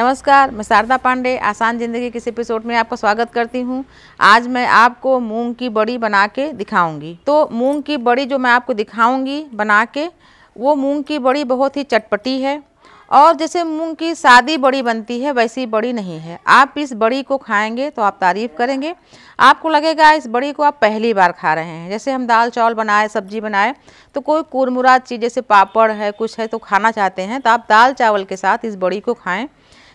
नमस्कार, मैं शारदा पांडे, आसान ज़िंदगी किस एपिसोड में आपका स्वागत करती हूँ। आज मैं आपको मूंग की बड़ी बना के दिखाऊँगी। तो मूंग की बड़ी जो मैं आपको दिखाऊँगी बना के वो मूंग की बड़ी बहुत ही चटपटी है। और जैसे मूंग की सादी बड़ी बनती है, वैसी बड़ी नहीं है। आप इस बड़ी को खाएँगे तो आप तारीफ़ करेंगे। आपको लगेगा, इस बड़ी को आप पहली बार खा रहे हैं। जैसे हम दाल चावल बनाए, सब्ज़ी बनाए तो कोई कुरमुराद चीज़, जैसे पापड़ है, कुछ है तो खाना चाहते हैं तो आप दाल चावल के साथ इस बड़ी को खाएँ।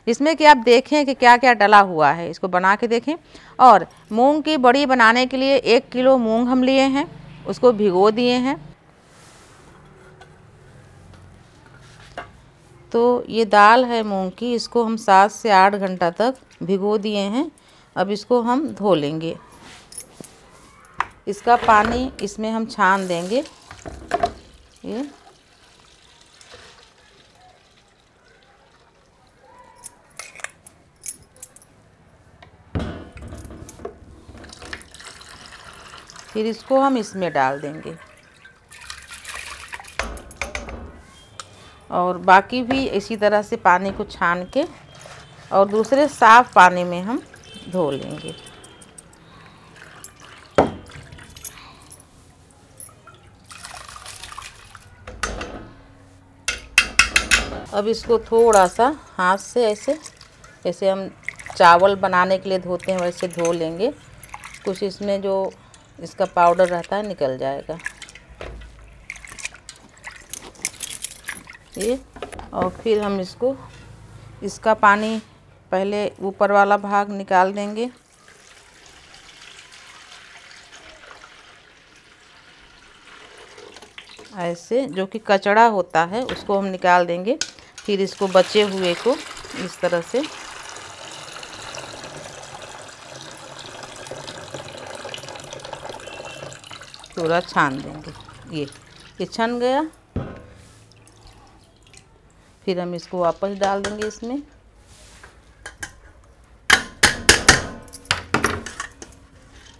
जिसमें कि आप देखें कि क्या क्या डला हुआ है, इसको बना के देखें। और मूंग की बड़ी बनाने के लिए एक किलो मूंग हम लिए हैं, उसको भिगो दिए हैं। तो ये दाल है मूंग की, इसको हम सात से आठ घंटा तक भिगो दिए हैं। अब इसको हम धो लेंगे। इसका पानी इसमें हम छान देंगे। ये फिर इसको हम इसमें डाल देंगे। और बाकी भी इसी तरह से पानी को छान के और दूसरे साफ़ पानी में हम धो लेंगे। अब इसको थोड़ा सा हाथ से ऐसे जैसे हम चावल बनाने के लिए धोते हैं, वैसे धो लेंगे। कुछ इसमें जो इसका पाउडर रहता है, निकल जाएगा। ये, और फिर हम इसको, इसका पानी पहले ऊपर वाला भाग निकाल देंगे। ऐसे, जो कि कचड़ा होता है, उसको हम निकाल देंगे। फिर इसको बचे हुए को, इस तरह से। पूरा छान देंगे। ये ये छन गया। फिर हम इसको वापस डाल देंगे इसमें।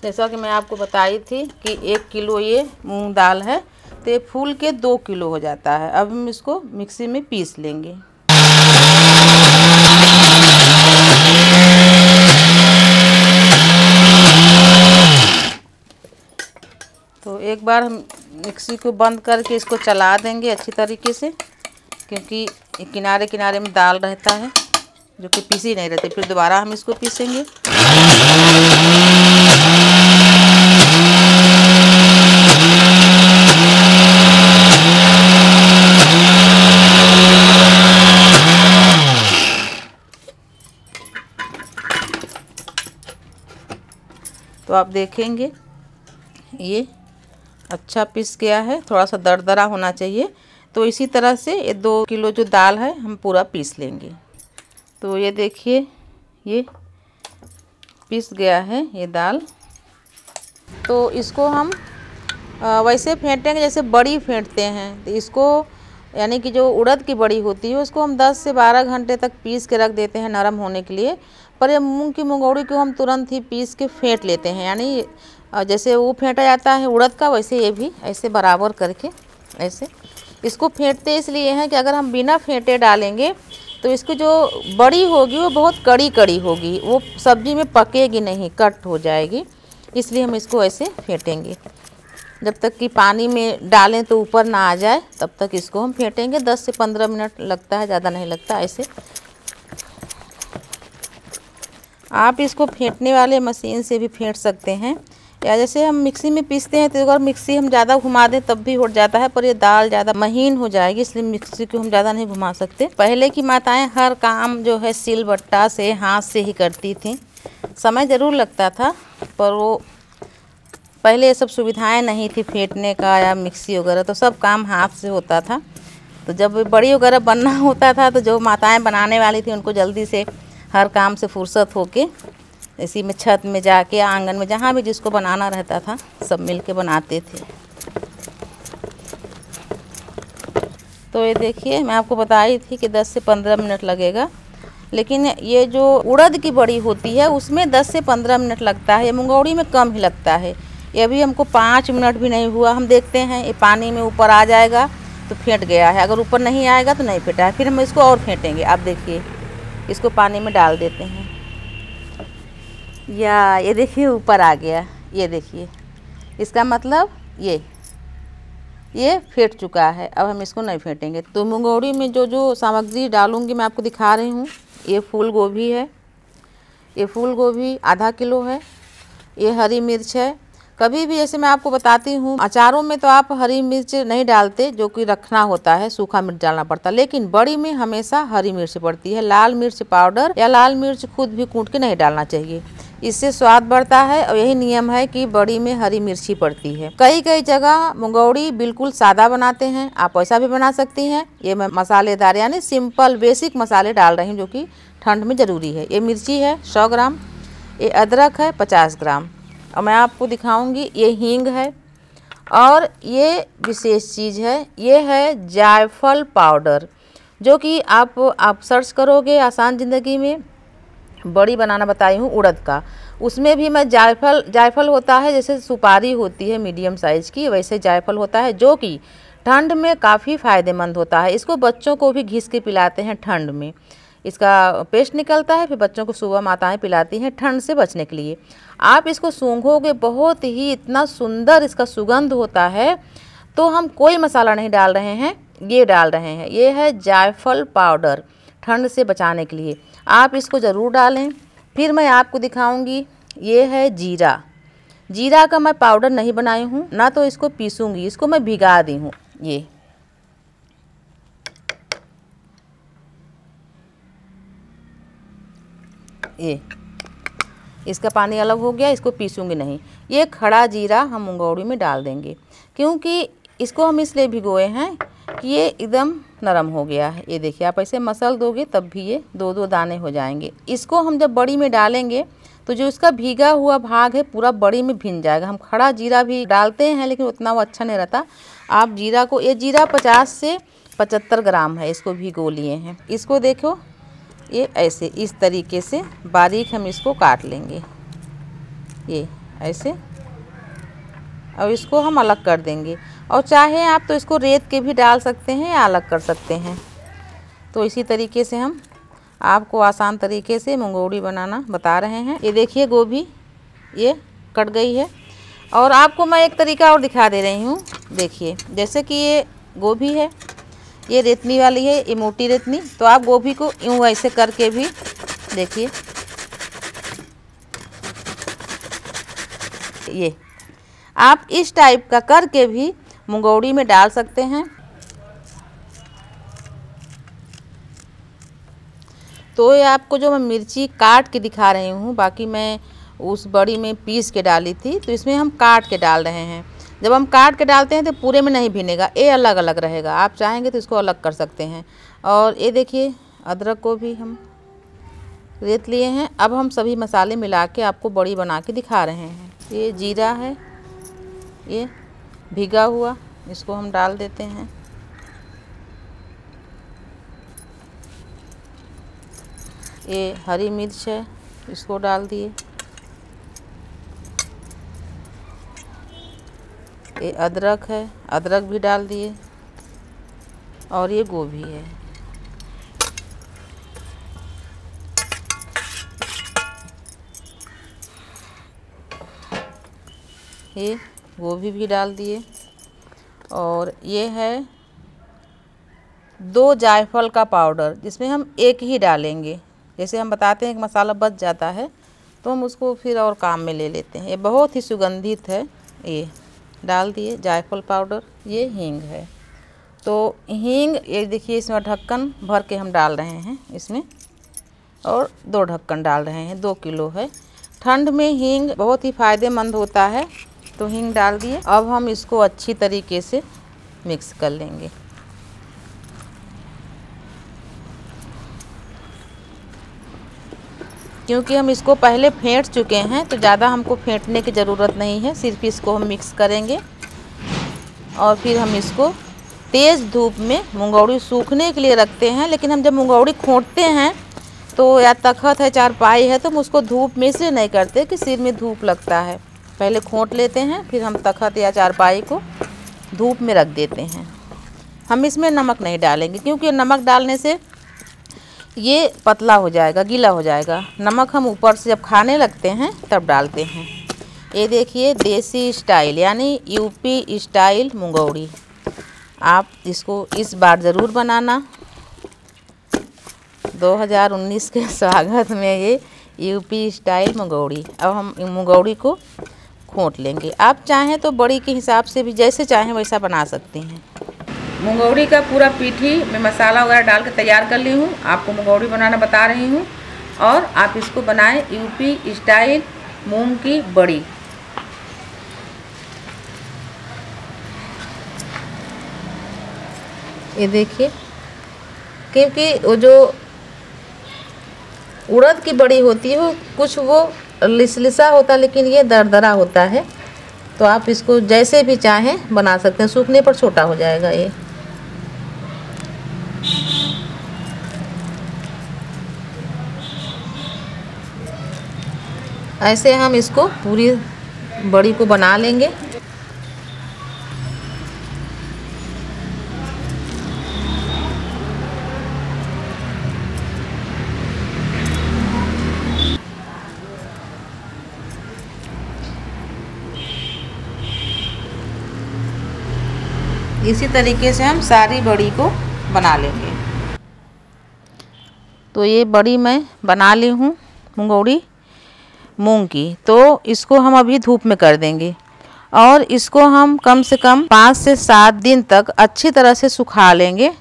जैसा कि मैं आपको बताई थी कि एक किलो ये मूंग दाल है तो ये फूल के दो किलो हो जाता है। अब हम इसको मिक्सी में पीस लेंगे। तो एक बार हम मिक्सी को बंद करके इसको चला देंगे अच्छी तरीके से, क्योंकि किनारे किनारे में दाल रहता है, जो कि पीसी नहीं रहती। फिर दोबारा हम इसको पीसेंगे। तो आप देखेंगे, ये अच्छा पीस गया है थोड़ा सा दरदरा होना चाहिए। तो इसी तरह से ये दो किलो जो दाल है, हम पूरा पीस लेंगे। तो ये देखिए, ये पीस गया है, ये दाल। तो इसको हम वैसे फेंटेंगे, जैसे बड़ी फेंटते हैं। तो इसको, यानी कि जो उड़द की बड़ी होती है, उसको हम 10 से 12 घंटे तक पीस के रख देते हैं नरम होने के लिए। पर ये मूंग की मंगौड़ी को हम तुरंत ही पीस के फेंट लेते हैं। यानी जैसे वो फेंटा जाता है उड़द का, वैसे ये भी ऐसे बराबर करके ऐसे। इसको फेंटते इसलिए हैं कि अगर हम बिना फेंटे डालेंगे तो इसकी जो बड़ी होगी वो बहुत कड़ी कड़ी होगी। वो सब्ज़ी में पकेगी नहीं, कट हो जाएगी, इसलिए हम इसको ऐसे फेंटेंगे। जब तक कि पानी में डालें तो ऊपर ना आ जाए, तब तक इसको हम फेंटेंगे। 10 से 15 मिनट लगता है, ज़्यादा नहीं लगता ऐसे। आप इसको फेंटने वाले मशीन से भी फेंट सकते हैं। या जैसे हम मिक्सी में पीसते हैं तो अगर मिक्सी हम ज़्यादा घुमा दें तब भी हो जाता है, पर ये दाल ज़्यादा महीन हो जाएगी, इसलिए मिक्सी को हम ज़्यादा नहीं घुमा सकते। पहले की माताएँ हर काम जो है सिल बट्टा से, हाथ से ही करती थी। समय ज़रूर लगता था, पर वो पहले ये सब सुविधाएँ नहीं थी फेंटने का या मिक्सी वगैरह तो सब काम हाथ से होता था। तो जब बड़ी वगैरह बनना होता था तो जो माताएँ बनाने वाली थी, उनको जल्दी से हर काम से फुर्सत होके इसी में छत में जाके, आँगन में जहाँ भी जिसको बनाना रहता था, सब मिल के बनाते थे। तो ये देखिए, मैं आपको बताई थी कि 10 से 15 मिनट लगेगा, लेकिन ये जो उड़द की बड़ी होती है, उसमें 10 से 15 मिनट लगता है मुंगौड़ी में कम ही लगता है। ये अभी हमको पाँच मिनट भी नहीं हुआ, हम देखते हैं, ये पानी में ऊपर आ जाएगा तो फेंट गया है, अगर ऊपर नहीं आएगा तो नहीं फेंटा है, फिर हम इसको और फेंटेंगे। आप देखिए, इसको पानी में डाल देते हैं। या ये देखिए ऊपर आ गया, ये देखिए। इसका मतलब ये ये फेंट चुका है। अब हम इसको नहीं फेंटेंगे। तो मुंगौड़ी में जो जो सामग्री डालूँगी मैं आपको दिखा रही हूँ, ये फूल गोभी है। ये फूल गोभी आधा किलो है। ये हरी मिर्च है। कभी भी जैसे मैं आपको बताती हूँ, अचारों में तो आप हरी मिर्च नहीं डालते, जो कि रखना होता है, सूखा मिर्च डालना पड़ता है। लेकिन बड़ी में हमेशा हरी मिर्च पड़ती है। लाल मिर्च पाउडर या लाल मिर्च खुद भी कूट के नहीं डालना चाहिए। इससे स्वाद बढ़ता है और यही नियम है कि बड़ी में हरी मिर्ची पड़ती है। कई कई जगह मुंगौड़ी बिल्कुल सादा बनाते हैं। आप ऐसा भी बना सकती हैं। ये मैं मसालेदार यानी सिंपल बेसिक मसाले डाल रही हूँ, जो कि ठंड में ज़रूरी है। ये मिर्ची है सौ ग्राम, ये अदरक है पचास ग्राम। और मैं आपको दिखाऊँगी, ये हींग है और ये विशेष चीज़ है, ये है जायफल पाउडर, जो कि आप आप सर्च करोगे आसान ज़िंदगी में, बड़ी बनाना बताई हूँ उड़द का, उसमें भी मैं जायफल जायफल होता है जैसे सुपारी होती है मीडियम साइज़ की, वैसे जायफल होता है, जो कि ठंड में काफ़ी फ़ायदेमंद होता है, इसको बच्चों को भी घिस के पिलाते हैं ठंड में। इसका पेस्ट निकलता है, फिर बच्चों को सुबह माताएँ पिलाती हैं ठंड से बचने के लिए। आप इसको सूंघोगे बहुत ही, इतना सुंदर इसका सुगंध होता है तो हम कोई मसाला नहीं डाल रहे हैं, ये डाल रहे हैं। ये है जायफल पाउडर ठंड से बचाने के लिए। आप इसको ज़रूर डालें। फिर मैं आपको दिखाऊँगी, ये है जीरा। जीरा का मैं पाउडर नहीं बनाई हूँ, ना तो इसको पीसूँगी, इसको मैं भिगा दी हूँ, ये। ये इसका पानी अलग हो गया, इसको पीसूँगी नहीं। ये खड़ा जीरा हम मुंगौड़ी में डाल देंगे, क्योंकि इसको हम इसलिए भिगोए हैं कि ये एकदम नरम हो गया है। ये देखिए, आप ऐसे मसल दोगे तब भी ये दो दो दाने हो जाएँगे। इसको हम जब बड़ी में डालेंगे तो जो इसका भीगा हुआ भाग है, पूरा बड़ी में भिन जाएगा। हम खड़ा जीरा भी डालते हैं, लेकिन उतना वो अच्छा नहीं रहता। आप जीरा को, ये जीरा पचास से पचहत्तर ग्राम है, इसको भिगो लिए हैं। इसको देखो ये ऐसे, इस तरीके से बारीक हम इसको काट लेंगे। ये ऐसे, और इसको हम अलग कर देंगे। और चाहे आप तो इसको रेत के भी डाल सकते हैं या अलग कर सकते हैं। तो इसी तरीके से हम आपको आसान तरीके से मंगोड़ी बनाना बता रहे हैं। ये देखिए गोभी, ये कट गई है। और आपको मैं एक तरीका और दिखा दे रही हूँ। देखिए, जैसे कि ये गोभी है ये रेतनी वाली है, ये मोटी रेतनी तो आप गोभी को यूँ ऐसे करके भी देखिए। ये, आप इस टाइप का करके भी मुंगौड़ी में डाल सकते हैं। तो ये आपको जो मैं मिर्ची काट के दिखा रही हूँ, बाकी मैं उस बड़ी में पीस के डाली थी तो इसमें हम काट के डाल रहे हैं। जब हम काट के डालते हैं तो पूरे में नहीं भिनेगा, ये अलग अलग रहेगा। आप चाहेंगे तो इसको अलग कर सकते हैं। और ये देखिए, अदरक को भी हम रेत लिए हैं। अब हम सभी मसाले मिला के आपको बड़ी बना के दिखा रहे हैं। ये जीरा है, ये भिगा हुआ, इसको हम डाल देते हैं। ये हरी मिर्च है, इसको डाल दिए। ये अदरक है, अदरक भी डाल दिए और ये गोभी है। ये गोभी भी डाल दिए और ये है दो जायफल का पाउडर, जिसमें हम एक ही डालेंगे। जैसे हम बताते हैं कि मसाला बच जाता है तो हम उसको फिर और काम में ले लेते हैं। ये बहुत ही सुगंधित है, ये। डाल दिए, जायफल पाउडर, ये हींग है। तो हींग, ये देखिए इसमें ढक्कन भर के हम डाल रहे हैं इसमें, और दो ढक्कन डाल रहे हैं, दो किलो है। ठंड में हींग बहुत ही फ़ायदेमंद होता है तो हींग डाल दिए। अब हम इसको अच्छी तरीके से मिक्स कर लेंगे। क्योंकि हम इसको पहले फेंट चुके हैं तो ज़्यादा हमको फेंटने की ज़रूरत नहीं है। सिर्फ़ इसको हम मिक्स करेंगे और फिर हम इसको तेज़ धूप में मुंगौड़ी सूखने के लिए रखते हैं। लेकिन हम जब मुंगौड़ी खोटते हैं तो या तखत है, चारपाई है तो हम उसको धूप में इसलिए नहीं करते कि सिर में धूप लगता है। पहले खोट लेते हैं, फिर हम तखत या चारपाई को धूप में रख देते हैं। हम इसमें नमक नहीं डालेंगे, क्योंकि नमक डालने से ये पतला हो जाएगा, गीला हो जाएगा। नमक हम ऊपर से जब खाने लगते हैं, तब डालते हैं। ये देखिए, देसी स्टाइल, यानी यूपी स्टाइल मुंगौड़ी आप इसको इस बार ज़रूर बनाना। 2019 के स्वागत में ये यूपी स्टाइल मुंगौड़ी अब हम मुंगौड़ी को खोट लेंगे। आप चाहें तो बड़ी के हिसाब से भी, जैसे चाहें वैसा बना सकती हैं। मुंगौड़ी का पूरा पीठी मैं मसाला वगैरह डाल के तैयार कर ली हूँ। आपको मुंगौड़ी बनाना बता रही हूँ। और आप इसको बनाएँ यूपी स्टाइल मूंग की बड़ी। ये देखिए, क्योंकि वो जो उड़द की बड़ी होती है, वो कुछ वो लिसलिसा होता है, लेकिन ये दरदरा होता है। तो आप इसको जैसे भी चाहें बना सकते हैं। सूखने पर छोटा हो जाएगा ये। ऐसे हम इसको पूरी बड़ी को बना लेंगे। इसी तरीके से हम सारी बड़ी को बना लेंगे। तो ये बड़ी मैं बना ली हूँ मुंगौड़ी मूंग की तो इसको हम अभी धूप में कर देंगे। और इसको हम कम से कम पाँच से सात दिन तक अच्छी तरह से सुखा लेंगे।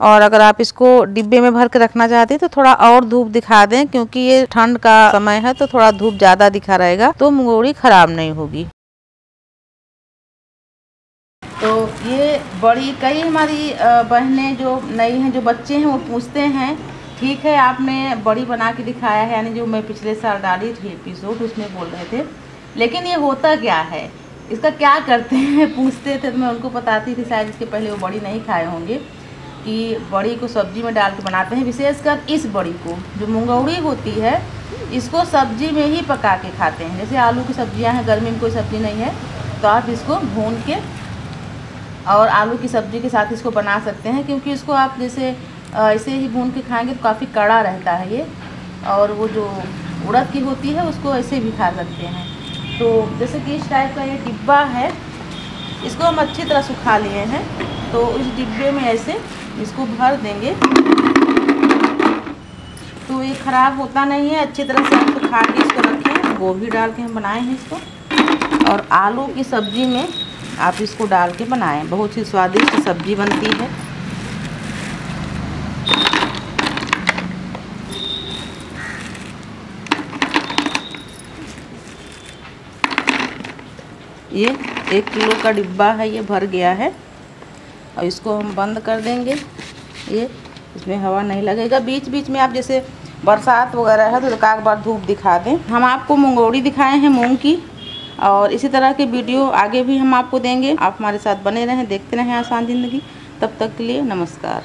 और अगर आप इसको डिब्बे में भर के रखना चाहते हैं तो थोड़ा और धूप दिखा दें, क्योंकि ये ठंड का समय है तो थोड़ा धूप ज़्यादा दिखा रहेगा तो मुंगौड़ी ख़राब नहीं होगी। तो ये बड़ी, कई हमारी बहनें जो नई हैं, जो बच्चे हैं, वो पूछते हैं ठीक है, आपने बड़ी बना के दिखाया है, यानी जो मैं पिछले साल डाली थी एपिसोड उसमें बोल रहे थे। लेकिन ये होता क्या है? इसका क्या करते हैं? पूछते थे तो मैं उनको बताती थी, शायद इसके पहले वो बड़ी नहीं खाए होंगे, कि बड़ी को सब्ज़ी में डाल के बनाते हैं, विशेषकर इस बड़ी को, जो मुंगौड़ी होती है, इसको सब्ज़ी में ही पका के खाते हैं। जैसे आलू की सब्ज़ियाँ हैं गर्मी में कोई सब्ज़ी नहीं है तो आप इसको भून के और आलू की सब्ज़ी के साथ इसको बना सकते हैं, क्योंकि इसको आप जैसे ऐसे ही भून के खाएँगे तो काफ़ी कड़ा रहता है ये। और वो जो उड़द की होती है, उसको ऐसे भी खा सकते हैं। तो जैसे कि इस टाइप का ये डिब्बा है, इसको हम अच्छी तरह सुखा लिए हैं। तो इस डिब्बे में ऐसे इसको भर देंगे। तो ये ख़राब होता नहीं है, अच्छी तरह से हम सुखा के इसको रखें। गोभी डाल के हम बनाए हैं इसको। और आलू की सब्ज़ी में आप इसको डाल के बनाएँ। बहुत ही स्वादिष्ट सब्ज़ी बनती है। ये एक किलो का डिब्बा है, ये भर गया है। और इसको हम बंद कर देंगे। ये, इसमें हवा नहीं लगेगा। बीच बीच में आप जैसे बरसात वगैरह है तो एक बार धूप दिखा दें। हम आपको मुंगौड़ी दिखाए हैं, मूंग की। और इसी तरह के वीडियो आगे भी हम आपको देंगे। आप हमारे साथ बने रहें, देखते रहें आसान ज़िंदगी। तब तक के लिए नमस्कार।